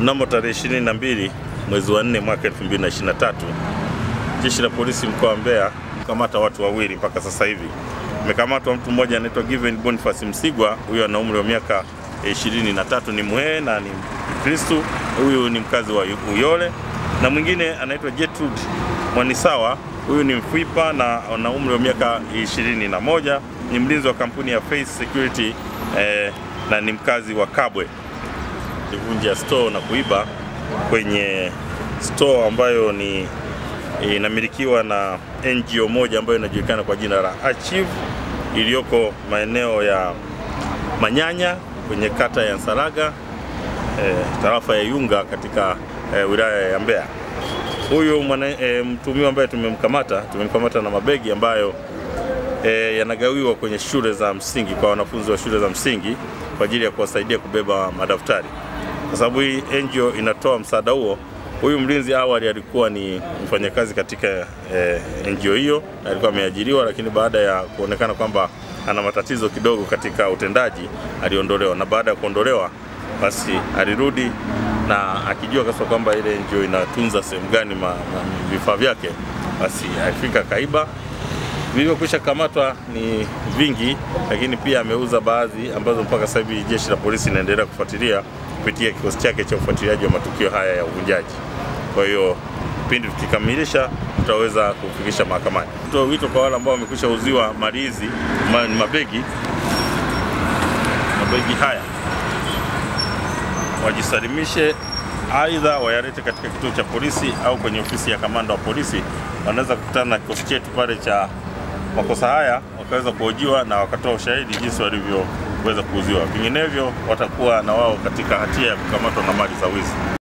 Mnamo tarehe 22 mwezi wa 4 mwaka 2023 jeshi la polisi mkoa wa Mbeya kamata watu wawili mpaka sasa hivi. Amekamatwa mtu mmoja anaitwa Given Boniface Msigwa, huyo ana umri wa miaka 23, ni Mhehe na ni Mkristo, huyu ni mkazi wa Uyole, na mwingine anaitwa Gertrude Mwanisawa, huyu ni Mfipa na ana umri wa miaka 21, ni mlinzi wa kampuni ya Face Security eh, na ni mkazi wa Kabwe. Livunja store na kuiba kwenye store ambayo ni inamilikiwa na NGO moja ambayo inajulikana kwa jina la Achieve iliyoko maeneo ya Manyanya kwenye kata ya Nsalaga e, tarafa ya Iunga katika e, wilaya ya Mbeya. Huyu e, mtumiwa ambaye tumemkamata tumemkamata na mabegi ambayo e, yanagawiwa kwenye shule za msingi kwa wanafunzi wa shule za msingi kwa ajili ya kuwasaidia kubeba madaftari. Kwa sababu hii NGO inatoa msaada huo, huyu mlinzi awali alikuwa ni mfanyakazi katika eh, NGO hiyo, alikuwa ameajiriwa, lakini baada ya kuonekana kwamba ana matatizo kidogo katika utendaji aliondolewa, na baada ya kuondolewa basi alirudi na akijua kasa kwamba ile NGO inatunza sehemu gani vifaa vyake, basi alifika kaiba. Vilivyokwisha kamatwa ni vingi, lakini pia ameuza baadhi ambazo mpaka sasa hivi jeshi la polisi linaendelea kufuatilia kupitia kikosi chake cha ufuatiliaji wa matukio haya ya uvunjaji. Kwa hiyo pindi tukikamilisha, tutaweza kufikisha mahakamani. Toa wito kwa wale ambao wamekwisha uziwa mali hizi, mabegi mabegi haya wajisalimishe, aidha wayalete katika kituo cha polisi au kwenye ofisi ya kamanda wa polisi. Wanaweza kukutana na kikosi chetu pale cha makosa haya, wakaweza kuhojiwa na wakatoa ushahidi jinsi walivyoweza kuuziwa. Vinginevyo watakuwa na wao katika hatia ya kukamatwa na mali za wizi.